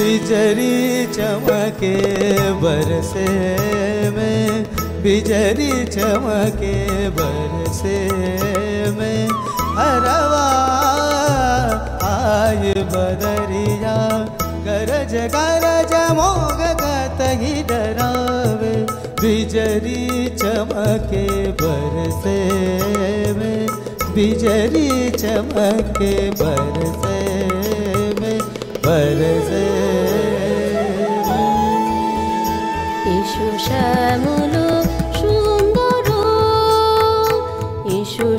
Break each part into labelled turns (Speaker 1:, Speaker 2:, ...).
Speaker 1: बिजरी चमके बरसे में, बिजरी चमके बरसे में। हरवा आय बदरिया, गरज गरज मोग गतही डरावे। बिजरी चमके बरसे में, बिजरी चमके बरसे में। बरसे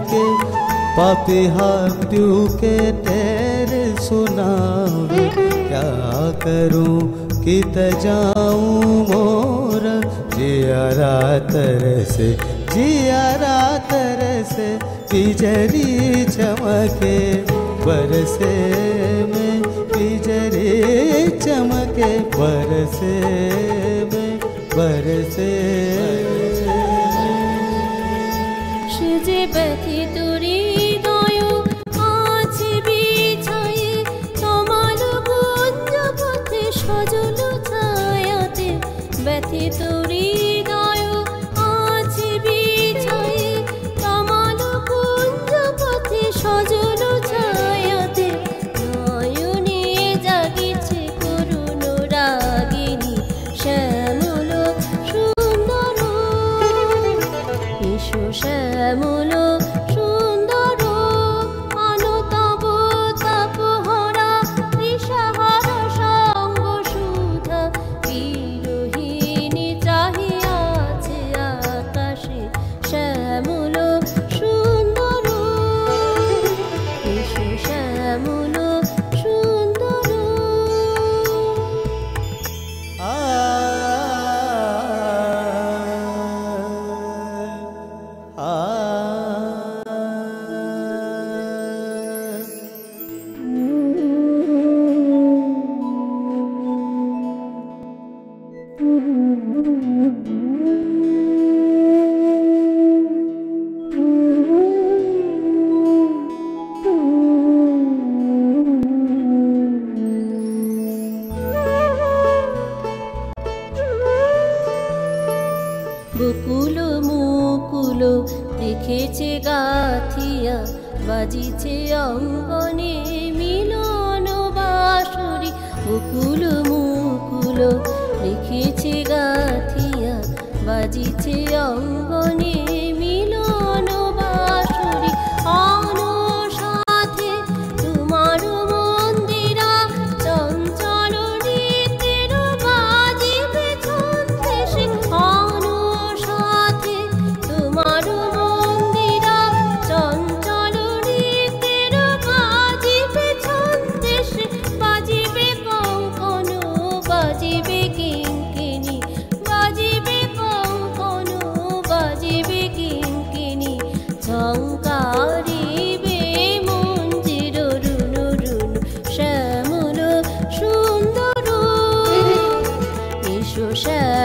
Speaker 1: चमके पापिहाप्यू के तेरे सुनावे। क्या करूँ, कित जाऊँ मोर? जिया रातर से जिया रातर से बिजरी चमके। बरसे में बिजरी चमके, बरसे में, बरसे
Speaker 2: ব্যথিত বকুল মুকুল দেখেছে গাথিয়া বাজিছে অঙ্গনে মিলন বাসরি গোকুল মুকুল দেখেছে গাথিয়া বাজিছে অঙ্গনে